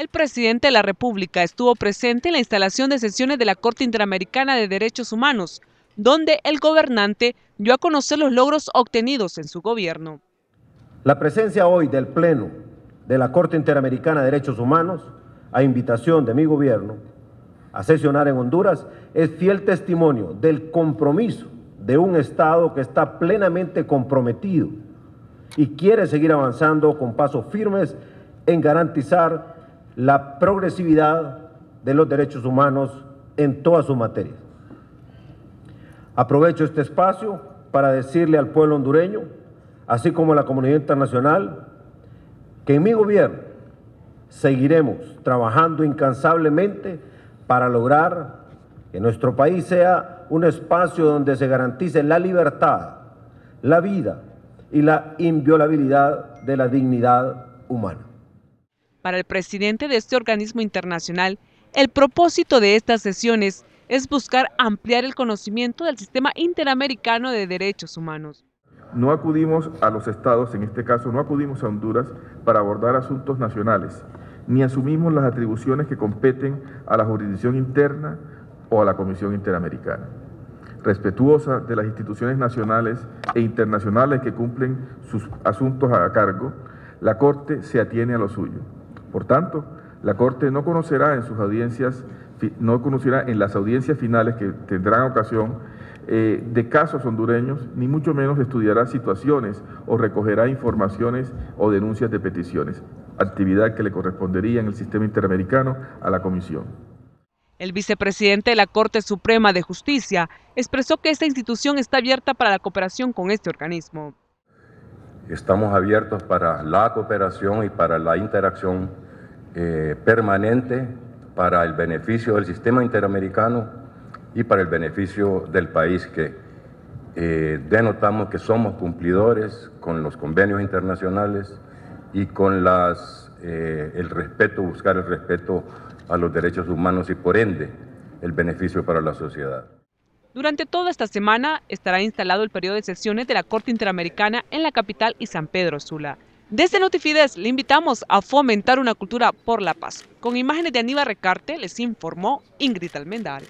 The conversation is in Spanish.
El presidente de la República estuvo presente en la instalación de sesiones de la Corte Interamericana de Derechos Humanos, donde el gobernante dio a conocer los logros obtenidos en su gobierno. La presencia hoy del Pleno de la Corte Interamericana de Derechos Humanos, a invitación de mi gobierno, a sesionar en Honduras, es fiel testimonio del compromiso de un Estado que está plenamente comprometido y quiere seguir avanzando con pasos firmes en garantizar la progresividad de los derechos humanos en todas sus materias. Aprovecho este espacio para decirle al pueblo hondureño, así como a la comunidad internacional, que en mi gobierno seguiremos trabajando incansablemente para lograr que nuestro país sea un espacio donde se garantice la libertad, la vida y la inviolabilidad de la dignidad humana. Para el presidente de este organismo internacional, el propósito de estas sesiones es buscar ampliar el conocimiento del sistema interamericano de derechos humanos. No acudimos a los estados, en este caso no acudimos a Honduras para abordar asuntos nacionales, ni asumimos las atribuciones que competen a la jurisdicción interna o a la Comisión Interamericana. Respetuosa de las instituciones nacionales e internacionales que cumplen sus asuntos a cargo, la Corte se atiene a lo suyo. Por tanto, la Corte no conocerá en sus audiencias, no conocerá en las audiencias finales que tendrán ocasión eh, de casos hondureños, ni mucho menos estudiará situaciones o recogerá informaciones o denuncias de peticiones, actividad que le correspondería en el sistema interamericano a la Comisión. El vicepresidente de la Corte Suprema de Justicia expresó que esta institución está abierta para la cooperación con este organismo. Estamos abiertos para la cooperación y para la interacción eh, permanente para el beneficio del sistema interamericano y para el beneficio del país que eh, denotamos que somos cumplidores con los convenios internacionales y con las, eh, el respeto, buscar el respeto a los derechos humanos y por ende el beneficio para la sociedad. Durante toda esta semana estará instalado el periodo de sesiones de la Corte Interamericana en la capital y San Pedro Sula. Desde Notifides le invitamos a fomentar una cultura por la paz. Con imágenes de Aníbal Recarte les informó Ingrid Almendal.